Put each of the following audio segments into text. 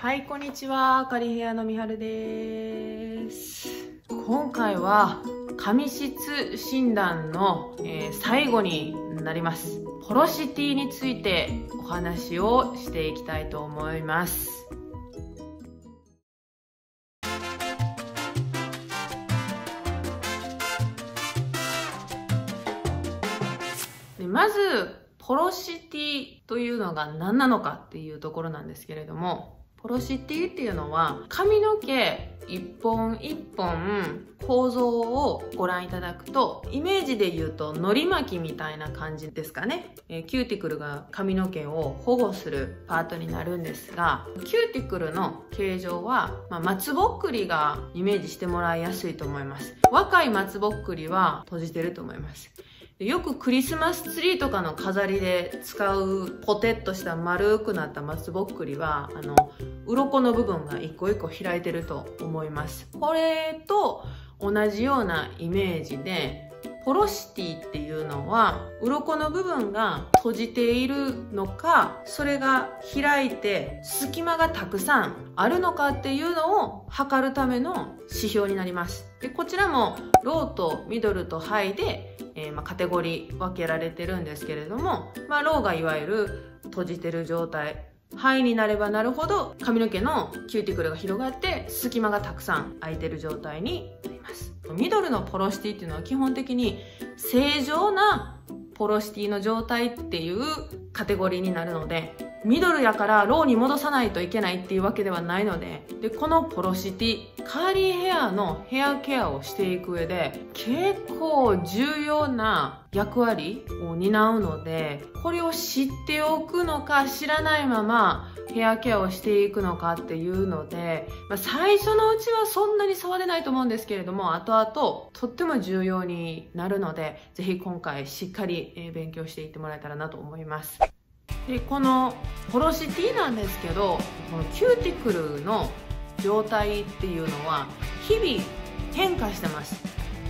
はい、こんにちは。カリヘアのみはるです。今回は、髪質診断の、えー最後になります。ポロシティについてお話をしていきたいと思います。まず、porosity というのが何なのかっていうところなんですけれども、 porosity っていうのは髪の毛一本一本構造をご覧いただくとイメージで言うと海苔巻きみたいな感じですかね、えキューティクルが髪の毛を保護するパートになるんですがキューティクルの形状は、まあ、松ぼっくりがイメージしてもらいやすいと思います。若い松ぼっくりは閉じてると思います。よくクリスマスツリーとかの飾りで使うポテッとした丸くなった松ぼっくりはあの鱗の部分が一個一個開いてると思います。これと同じようなイメージでポロシティっていうのは鱗の部分が閉じているのかそれが開いて隙間がたくさんあるのかっていうのを測るための指標になります。でこちらもローとミドルとハイでえーまあ、カテゴリー分けられてるんですけれども、まあ、ローがいわゆる閉じてる状態ハイになればなるほど髪の毛のキューティクルが広がって隙間がたくさん空いてる状態になります。ミドルの porosity っていうのは基本的に正常な porosity の状態っていうカテゴリーになるのでミドルやからローに戻さないといけないっていうわけではないのででこの porosity カーリーヘアのヘアケアをしていく上で結構重要な役割を担うのでこれを知っておくのか知らないままヘアケアをしていくのかっていうので、まあ、最初のうちはそんなに差は出ないと思うんですけれども後々とっても重要になるのでぜひ今回しっかり勉強していってもらえたらなと思います。でこのポロシティなんですけどこのキューティクルの状態っていうのは日々変化してます。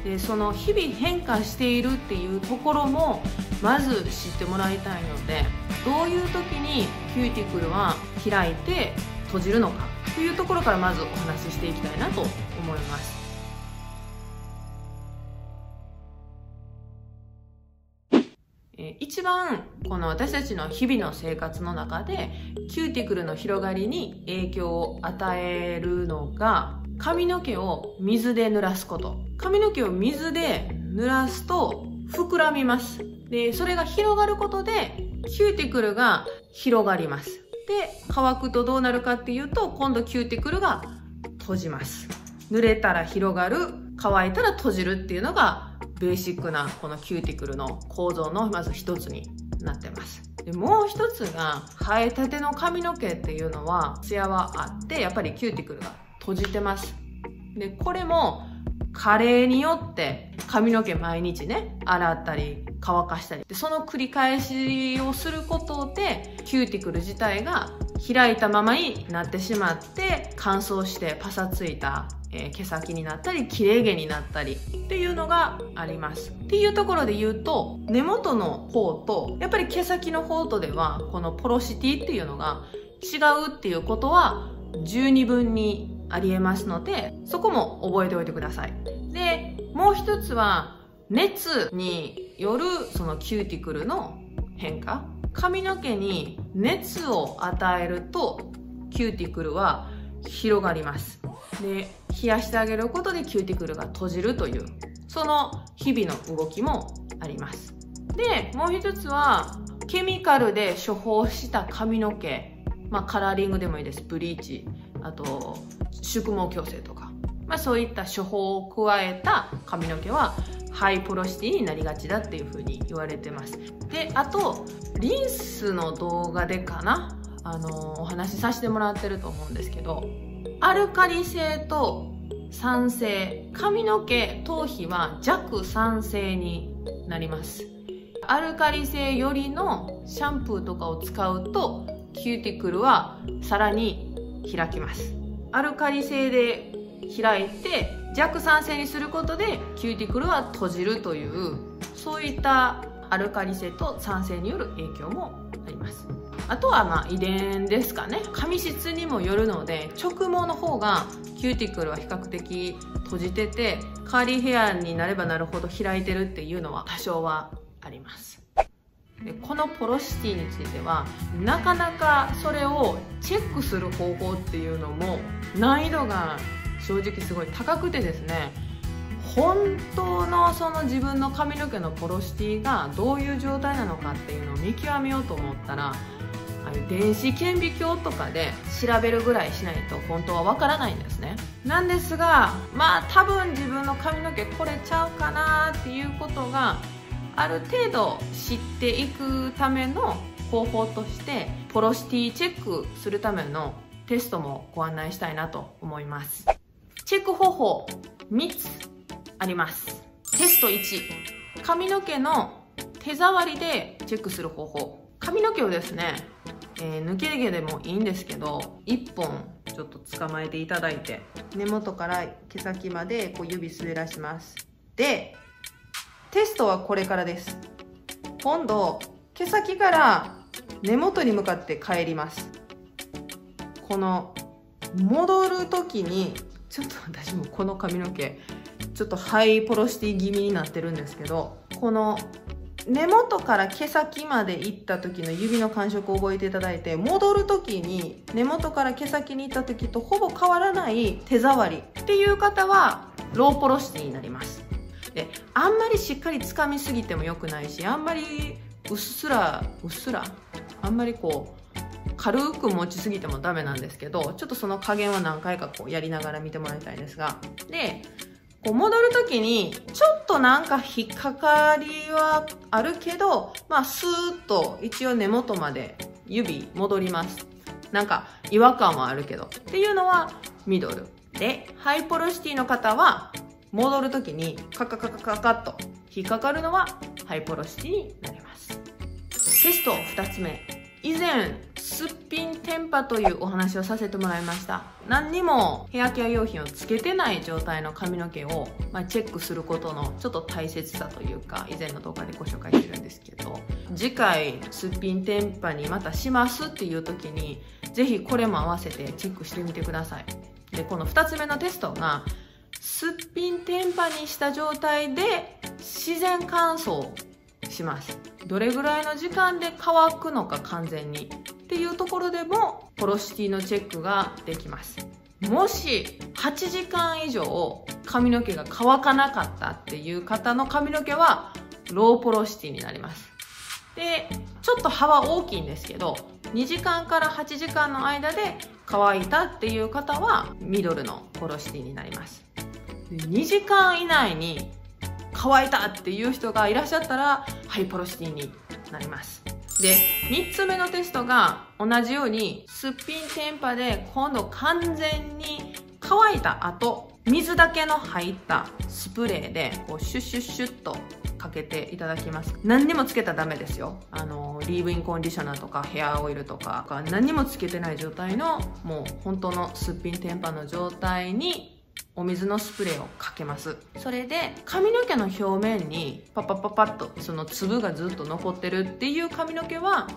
でその日々変化しているっていうところもまず知ってもらいたいのでどういう時にキューティクルは開いて閉じるのかというところからまずお話ししていきたいなと思います。一番この私たちの日々の生活の中でキューティクルの広がりに影響を与えるのが髪の毛を水で濡らすこと。髪の毛を水で濡らすと膨らみます。でそれが広がることでキューティクルが広がります。で乾くとどうなるかっていうと今度キューティクルが閉じます。濡れたら広がる乾いたら閉じるっていうのがベーシックなこのキューティクルの構造のまず一つになってます。でもう一つが生えたての髪の毛っていうのはツヤはあってやっぱりキューティクルが閉じてます。でこれも加齢によって髪の毛毎日ね洗ったり乾かしたり。でその繰り返しをすることでキューティクル自体が開いたままになってしまって乾燥してパサついた、えー毛先になったり切れ毛になったりっていうのがあります。っていうところで言うと根元の方とやっぱり毛先の方とではこのポロシティっていうのが違うっていうことは十二分にありえますのでそこも覚えておいてください。でもう一つは熱によるそのキューティクルの変化。髪の毛に熱を与えるとキューティクルは広がります。で冷やしてあげることでキューティクルが閉じるというその日々の動きもあります。でもう一つはケミカルで処方した髪の毛、まあ、カラーリングでもいいです。ブリーチ。あと宿毛矯正とか、まあ、そういった処方を加えた髪の毛はハイポロシティになりがちだっていうふうに言われてます。であとリンスの動画でかな。あのお話しさせてもらってると思うんですけどアルカリ性と酸性髪の毛頭皮は弱酸性になります。アルカリ性よりのシャンプーとかを使うとキューティクルはさらに開きます。アルカリ性で開いて弱酸性にすることでキューティクルは閉じるというそういったアルカリ性と酸性による影響もあります。あとはまあ遺伝ですかね。髪質にもよるので直毛の方がキューティクルは比較的閉じててカーリーヘアになればなるほど開いてるっていうのは多少はあります。でこのポロシティについてはなかなかそれをチェックする方法っていうのも難易度が正直すごい高くてですね本当のその自分の髪の毛のポロシティがどういう状態なのかっていうのを見極めようと思ったらの電子顕微鏡とかで調べるぐらいしないと本当はわからないんですね。なんですがまあ多分自分の髪の毛これちゃうかなっていうことがある程度知っていくための方法としてポロシティチェックするためのテストもご案内したいなと思います。チェック方法3つあります。テスト1髪の毛の手触りでチェックする方法。髪の毛をですね、えー、抜け毛でもいいんですけど1本ちょっと捕まえていただいて根元から毛先までこう指滑らします。でテストはこれからです。今度毛先から根元に向かって帰ります。この戻る時にちょっと私もこの髪の毛ちょっとハイポロシティ気味になってるんですけどこの根元から毛先まで行った時の指の感触を覚えていただいて戻る時に根元から毛先に行った時とほぼ変わらない手触り。っていう方はローポロシティになります。であんまりしっかりつかみすぎても良くないしあんまりうっすらうっすらあんまりこう軽く持ちすぎてもダメなんですけどちょっとその加減は何回かこうやりながら見てもらいたいですが。でこう戻るときにちょっとなんか引っかかりはあるけどまあスーッと一応根元まで指戻ります。なんか違和感はあるけどっていうのはミドル。でハイポロシティの方は戻るときにカカカカカカッと引っかかるのはハイポロシティになります。テスト2つ目。以前すっぴんテンパというお話をさせてもらいました。何にもヘアケア用品をつけてない状態の髪の毛を、まあ、チェックすることのちょっと大切さというか以前の動画でご紹介してるんですけど次回すっぴんテンパにまたしますっていう時にぜひこれも合わせてチェックしてみてください。でこの2つ目のテストがすっぴんテンパにした状態で自然乾燥します。どれぐらいの時間で乾くのか完全にっていうところでもポロシティのチェックができます。もし8時間以上髪の毛が乾かなかったっていう方の髪の毛はローポロシティになります。でちょっと葉は大きいんですけど2時間から8時間の間で乾いたっていう方はミドルのポロシティになります。2時間以内に乾いたっていう人がいらっしゃったらハイポロシティになります。で3つ目のテストが同じようにすっぴんテンパで今度完全に乾いた後水だけの入ったスプレーでこうシュッシュッシュッとかけていただきます。何にもつけたらダメですよ。あのリーブインコンディショナーとかヘアオイルとか何にもつけてない状態のもう本当のすっぴんテンパの状態にお水のスプレーをかけます。それで髪の毛の表面にパパパパッとその粒がずっと残ってるっていう髪の毛は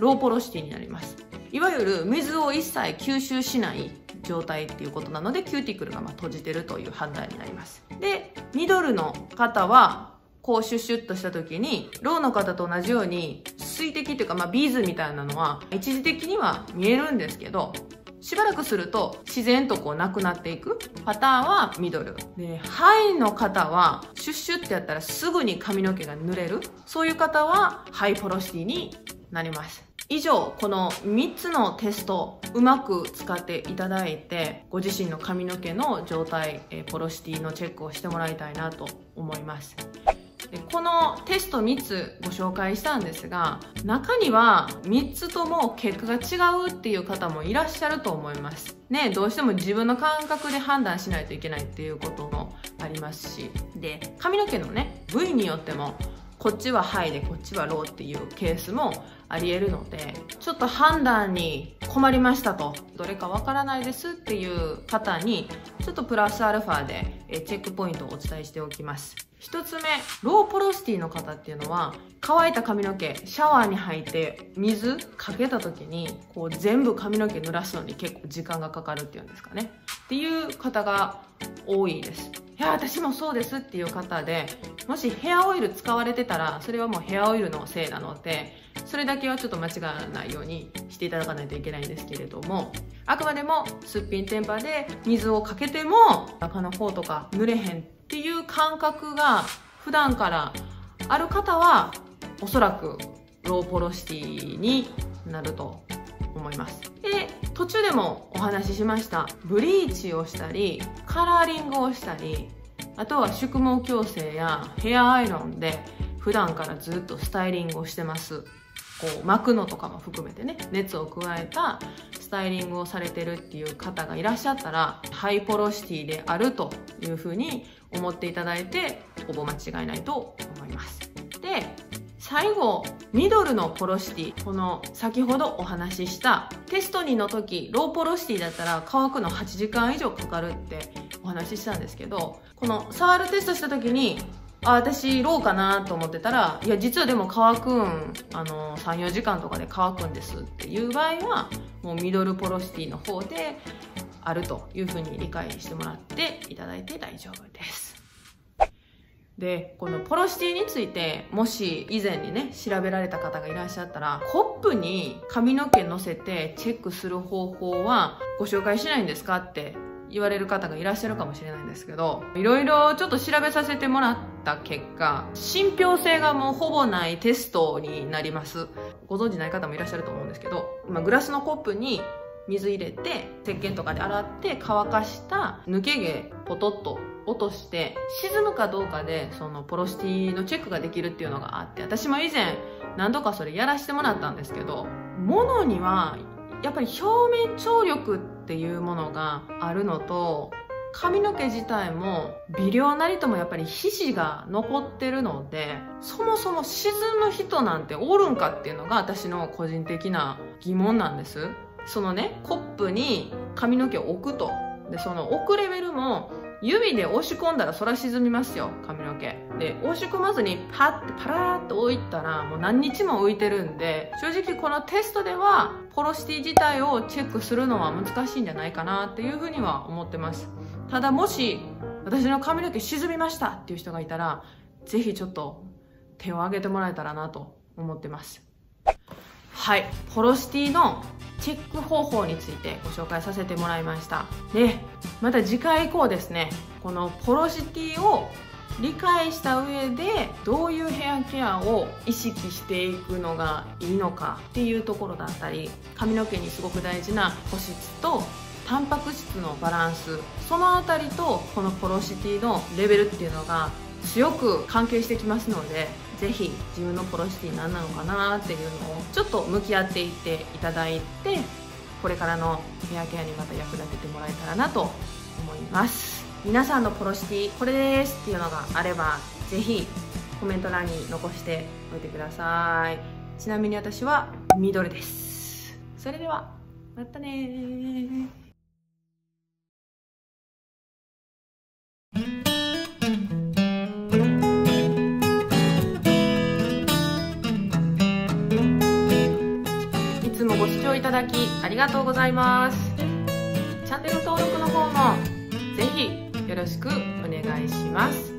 ローポロシティになります。いわゆる水を一切吸収しない状態っていうことなのでキューティクルがま閉じてるという判断になります。でミドルの方はこうシュッシュッとした時にローの方と同じように水滴っていうか、まあ、ビーズみたいなのは一時的には見えるんですけどしばらくすると自然とこうなくなっていく。パターンはミドル。でハイの方はシュッシュってやったらすぐに髪の毛が濡れる。そういう方はハイポロシティになります。以上この3つのテストうまく使っていただいてご自身の髪の毛の状態ポロシティのチェックをしてもらいたいなと思います。このテスト3つご紹介したんですが中には3つとも結果が違うっていう方もいらっしゃると思います。ねどうしても自分の感覚で判断しないといけないっていうこともありますし。で髪の毛のね部位によってもこっちはハイでこっちはローっていうケースもありえるのでちょっと判断に困りましたと。どれかわからないですっていう方にちょっとプラスアルファでチェックポイントをお伝えしておきます。1つ目ローポロシティの方っていうのは乾いた髪の毛シャワーに入って水かけた時にこう全部髪の毛濡らすのに結構時間がかかるっていうんですかね。っていう方が多いです。いや私もそうですっていう方でもしヘアオイル使われてたらそれはもうヘアオイルのせいなのでそれだけはちょっと間違わないようにしていただかないといけないんですけれどもあくまでもすっぴん天パで水をかけても中の方とか濡れへんっていう感覚が普段からある方はおそらくローポロシティになると思います。で途中でもお話ししました。ブリーチをしたりカラーリングをしたりあとは宿毛矯正やヘアアイロンで普段からずっとスタイリングをしてます。こう巻くのとかも含めてね熱を加えたスタイリングをされてるっていう方がいらっしゃったらハイポロシティであるというふうに思っていただいてほぼ間違いないと思います。で最後ミドルのポロシティこの先ほどお話ししたテスト2の時ローポロシティだったら乾くの8時間以上かかるってお話ししたんですけどこの触るテストした時にあ私ローかなと思ってたらいや実はでも乾くんあの34時間とかで乾くんですっていう場合はもうミドルポロシティの方であるというふうに理解してもらっていただいて大丈夫です。でこのポロシティについてもし以前にね調べられた方がいらっしゃったらコップに髪の毛乗せてチェックする方法はご紹介しないんですかって言われる方がいらっしゃるかもしれないんですけどいろいろちょっと調べさせてもらってた結果信憑性がもうほぼないテストになります。ご存知ない方もいらっしゃると思うんですけど、まあ、グラスのコップに水入れて石鹸とかで洗って乾かした抜け毛ポトッと落として沈むかどうかでそのポロシティのチェックができるっていうのがあって私も以前何度かそれやらせてもらったんですけど物にはやっぱり表面張力っていうものがあるのと髪の毛自体も微量なりともやっぱり皮脂が残ってるのでそもそも沈む人なんておるんかっていうのが私の個人的な疑問なんです。そのねコップに髪の毛を置くと。でその置くレベルも指で押し込んだらそら沈みますよ髪の毛。で押し込まずにパッてパラーっと置いたらもう何日も浮いてるんで正直このテストではポロシティ自体をチェックするのは難しいんじゃないかなっていうふうには思ってます。ただもし私の髪の毛沈みましたっていう人がいたらぜひちょっと手を挙げてもらえたらなと思ってます。はい。ポロシティのチェック方法についてご紹介させてもらいました。でまた次回以降ですね。このポロシティを理解した上でどういうヘアケアを意識していくのがいいのかっていうところだったり髪の毛にすごく大事な保湿とタンパク質のバランスその辺りとこのポロシティのレベルっていうのが強く関係してきますのでぜひ自分のポロシティ何なのかなっていうのをちょっと向き合っていっていただいてこれからのヘアケアにまた役立ててもらえたらなと思います。皆さんのポロシティこれですっていうのがあればぜひコメント欄に残しておいてください。ちなみに私はミドルです。それではまたね聴いただきありがとうございます。チャンネル登録の方もぜひよろしくお願いします。